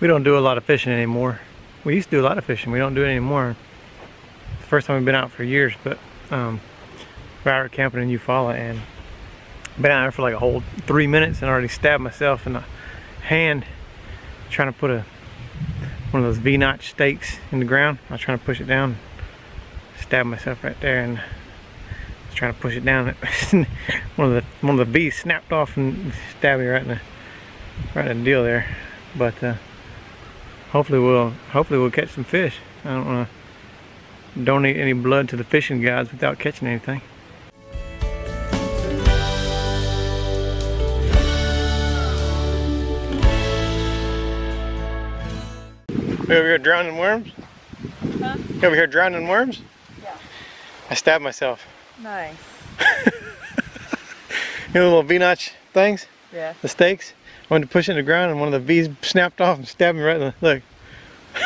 we don't do a lot of fishing anymore. We used to do a lot of fishing. We don't do it anymore. It's the first time we've been out for years, but um, we're out camping in Eufaula and been out there for like a whole three minutes and already stabbed myself in the hand trying to put a one of those V-notch stakes in the ground. I was trying to push it down, stabbed myself right there, and was trying to push it down. one of the one of the V's snapped off and stabbed me right in the right in the deal there. But uh, hopefully we'll hopefully we'll catch some fish. I don't want to donate any blood to the fishing guys without catching anything. We over here drowning worms? Huh? You over here drowning worms? Yeah. I stabbed myself. Nice. You know the little V-notch things? Yeah. The stakes? I went to push it in the ground and one of the V's snapped off and stabbed me right in the, look.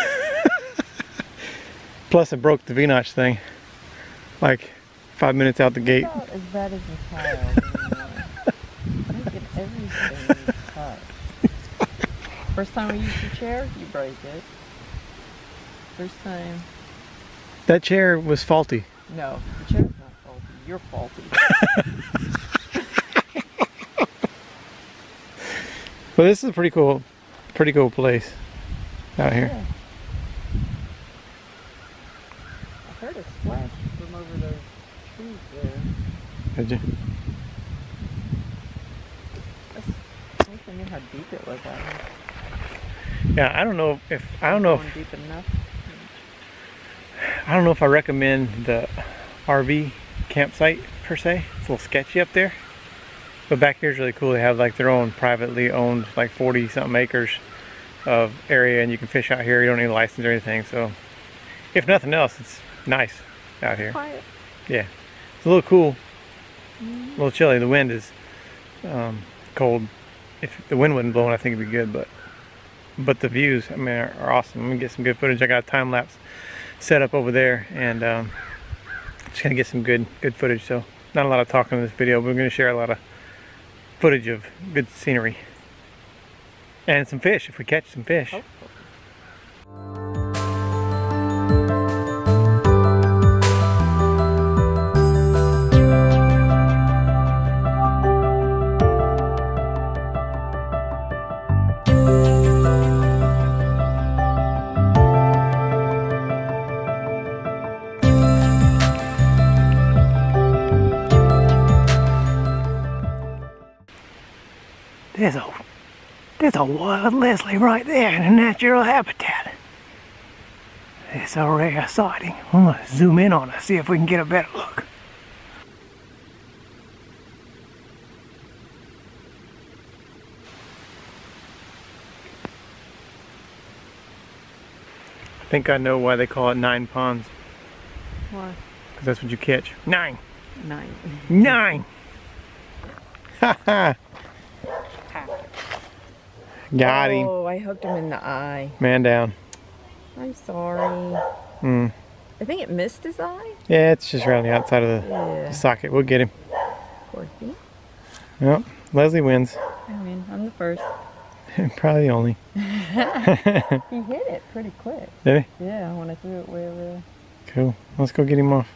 Plus it broke the V-notch thing. Like five minutes out the gate. Not as bad as the child. I get everything. First time we used the chair, you break it. First time, That chair was faulty. no, the chair's not faulty. You're faulty. But this is a pretty cool, pretty cool place out here. Yeah. I heard a splash from over those trees there. Did you? That's, I wish I knew how deep it was out here. Yeah, I don't know if I don't know if deep enough. I don't know if I recommend the RV campsite per se. It's a little sketchy up there. But back here is really cool. They have like their own privately owned like 40 something acres of area and you can fish out here. You don't need a license or anything. So if nothing else, it's nice out here. Quiet. Yeah. It's a little cool. A little chilly. The wind is um, cold. If the wind wasn't blowing, I think it'd be good. But but the views, I mean, are, are awesome. I'm gonna get some good footage. I got a time lapse set up over there, and um, just gonna get some good good footage. So not a lot of talking in this video, but we're gonna share a lot of footage of good scenery and some fish if we catch some fish. Hopefully. There's a there's a wild Leslie right there in a natural habitat. It's a rare sighting. I'm gonna zoom in on her, see if we can get a better look. I think I know why they call it nine ponds, Why? because that's what you catch. Nine! Nine. Nine! Ha ha! Got him. Oh, I hooked him in the eye. Man down. I'm sorry. Hmm. I think it missed his eye. Yeah, it's just around the outside of the Yeah. socket. We'll get him. Poor thing. Yep. Leslie wins. I mean, I'm the first. Probably the only. He hit it pretty quick. Did he? Yeah, when I threw it way over there. Cool. Let's go get him off.